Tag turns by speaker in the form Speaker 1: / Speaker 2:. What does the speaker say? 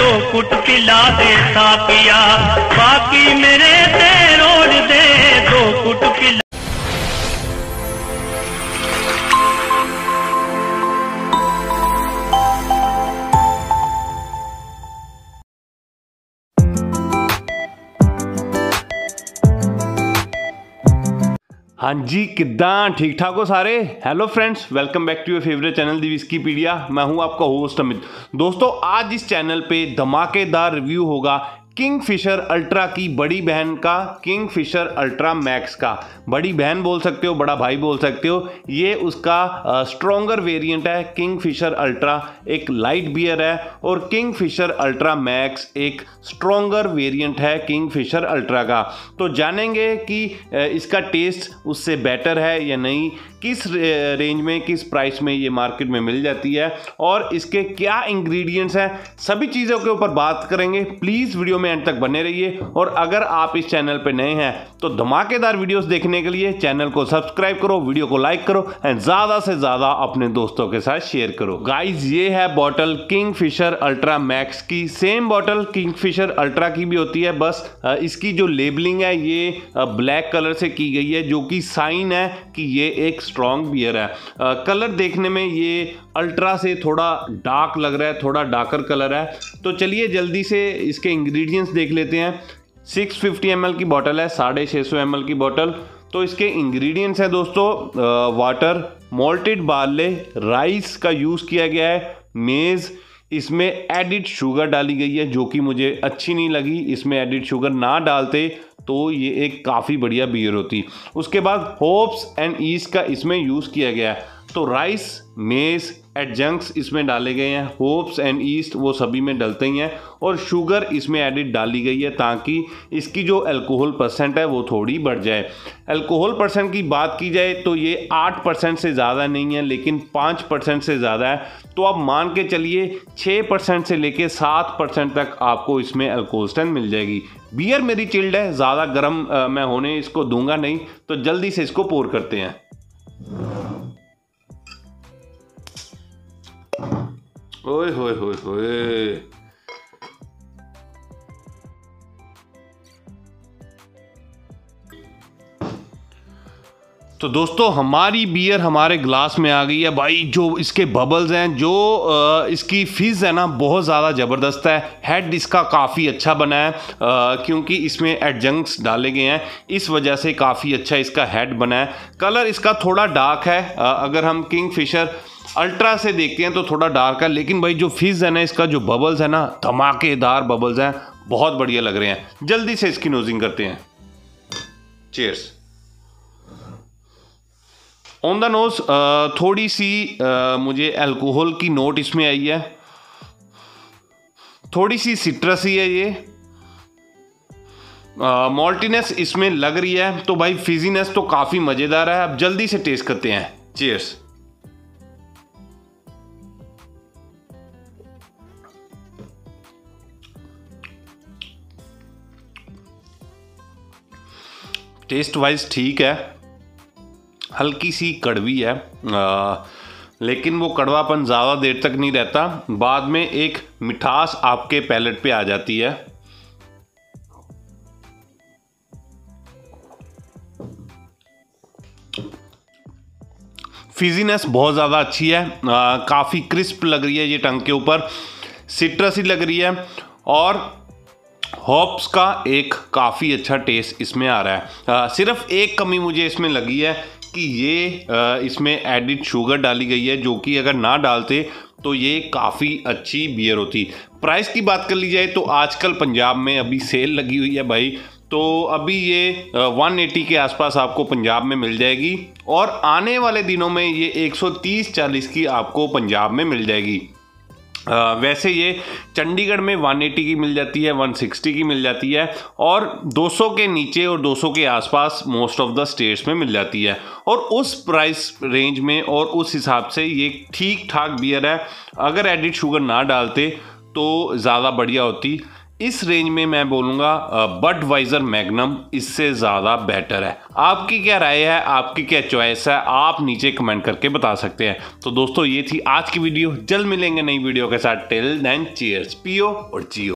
Speaker 1: दो कुट पिला दे सापिया बाकी मेरे ते रोड दे दो कुट पिला
Speaker 2: हाँ जी कि ठीक ठाक हो सारे? Hello friends welcome back to your favourite channel the Whiskypedia मैं हूँ आपका होस्ट अमित। दोस्तों, आज इस चैनल पे धमाकेदार रिव्यू होगा किंग फिशर अल्ट्रा की बड़ी बहन का किंग फिशर अल्ट्रा मैक्स का। बड़ी बहन बोल सकते हो, बड़ा भाई बोल सकते हो। ये उसका स्ट्रोंगर वेरिएंट है। किंग फिशर अल्ट्रा एक लाइट बियर है और किंग फिशर अल्ट्रा मैक्स एक स्ट्रोंगर वेरिएंट है किंग फिशर अल्ट्रा का। तो जानेंगे कि इसका टेस्ट उससे बेटर है या नहीं। किस रेंज में, किस प्राइस में ये मार्केट में मिल जाती है और इसके क्या इंग्रेडिएंट्स हैं, सभी चीज़ों के ऊपर बात करेंगे। प्लीज़ वीडियो में एंड तक बने रहिए और अगर आप इस चैनल पर नए हैं तो धमाकेदार वीडियोस देखने के लिए चैनल को सब्सक्राइब करो वीडियो को लाइक करो एंड ज़्यादा से ज़्यादा अपने दोस्तों के साथ शेयर करो। गाइज़ ये है bottle Kingfisher ultra max की। Same bottle Kingfisher ultra की भी होती है, बस इसकी जो लेबलिंग है, ये ब्लैक कलर से की गई है, जो कि साइन है कि ये एक स्ट्रॉन्ग बियर है। कलर देखने में ये अल्ट्रा से थोड़ा डार्क लग रहा है, थोड़ा डार्कर कलर है। तो चलिए जल्दी से इसके इंग्रेडिएंट्स देख लेते हैं। 650 फिफ्टी की बॉटल है, साढ़े छः सौ की बॉटल तो इसके इंग्रेडिएंट्स हैं दोस्तों वाटर मोल्टेड बार्ले राइस का यूज़ किया गया है मेज़ इसमें एडिड शुगर डाली गई है, जो कि मुझे अच्छी नहीं लगी। इसमें एडिड शुगर ना डालते तो ये एक काफ़ी बढ़िया बियर होती। उसके बाद होप्स एंड ईस्ट का इसमें यूज़ किया गया है। तो राइस मेज़ एडजंक्स इसमें डाले गए हैं होप्स एंड ईस्ट वो सभी में डलते ही हैं और शुगर इसमें एडिड डाली गई है ताकि इसकी जो अल्कोहल परसेंट है वो थोड़ी बढ़ जाए। अल्कोहल परसेंट की बात की जाए तो ये आठ परसेंट से ज़्यादा नहीं है, लेकिन पाँच परसेंट से ज़्यादा है। तो आप मान के चलिए छः परसेंट से लेके सात परसेंट तक आपको इसमें अल्कोहल मिल जाएगी। बियर मेरी चिल्ड है, ज़्यादा गर्म मैं होने इसको दूँगा नहीं तो जल्दी से इसको पोर करते हैं। ओए होए होए होए। तो दोस्तों हमारी बियर हमारे ग्लास में आ गई है। भाई जो इसके बबल्स हैं जो इसकी फिज है ना बहुत ज़्यादा ज़बरदस्त है। हेड इसका काफ़ी अच्छा बना है क्योंकि इसमें एडजंक्स डाले गए हैं। इस वजह से काफ़ी अच्छा इसका हेड बना है। कलर इसका थोड़ा डार्क है। अ, अगर हम किंग फिशर अल्ट्रा से देखते हैं तो थोड़ा डार्क है लेकिन भाई जो फिज है ना इसका जो बबल्स है ना धमाकेदार बबल्स हैं। बहुत बढ़िया लग रहे हैं। जल्दी से इसकी नोजिंग करते हैं। चेयर्स ऑन द नोज़ थोड़ी सी अ, मुझे अल्कोहल की नोट इसमें आई है। थोड़ी सी सिट्रस ही है ये। मॉल्टीनेस इसमें लग रही है तो भाई फिजीनेस तो काफ़ी मज़ेदार है। अब जल्दी से टेस्ट करते हैं। चीयर्स टेस्ट वाइज ठीक है। हल्की सी कड़वी है। आ, लेकिन वो कड़वापन ज़्यादा देर तक नहीं रहता। बाद में एक मिठास आपके पैलेट पे आ जाती है। फिजीनेस बहुत ज़्यादा अच्छी है। काफ़ी क्रिस्प लग रही है ये टंग के ऊपर। सिट्रस ही लग रही है। और हॉप्स का एक काफ़ी अच्छा टेस्ट इसमें आ रहा है। आ, सिर्फ़ एक कमी मुझे इसमें लगी है कि ये इसमें एडिड शुगर डाली गई है जो कि अगर ना डालते तो ये काफ़ी अच्छी बियर होती। प्राइस की बात कर ली जाए तो आजकल पंजाब में अभी सेल लगी हुई है भाई। तो अभी ये अ, 180 के आसपास आपको पंजाब में मिल जाएगी और आने वाले दिनों में ये 130-40 की आपको पंजाब में मिल जाएगी। अ, वैसे ये चंडीगढ़ में 180 की मिल जाती है 160 की मिल जाती है और 200 के नीचे और 200 के आसपास मोस्ट ऑफ़ द स्टेट्स में मिल जाती है। और उस प्राइस रेंज में और उस हिसाब से ये ठीक ठाक बियर है। अगर एडिड शुगर ना डालते तो ज़्यादा बढ़िया होती। इस रेंज में मैं बोलूँगा बट वाइजर मैगनम इससे ज़्यादा बेटर है। आपकी क्या राय है? आपकी क्या चॉइस है? आप नीचे कमेंट करके बता सकते हैं। तो दोस्तों, ये थी आज की वीडियो जल्द मिलेंगे नई वीडियो के साथ। टेल देन चीयर्स पियो और जियो।